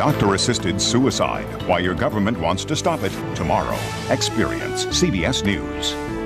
Doctor assisted suicide. Why your government wants to stop it tomorrow. Experience CBS News.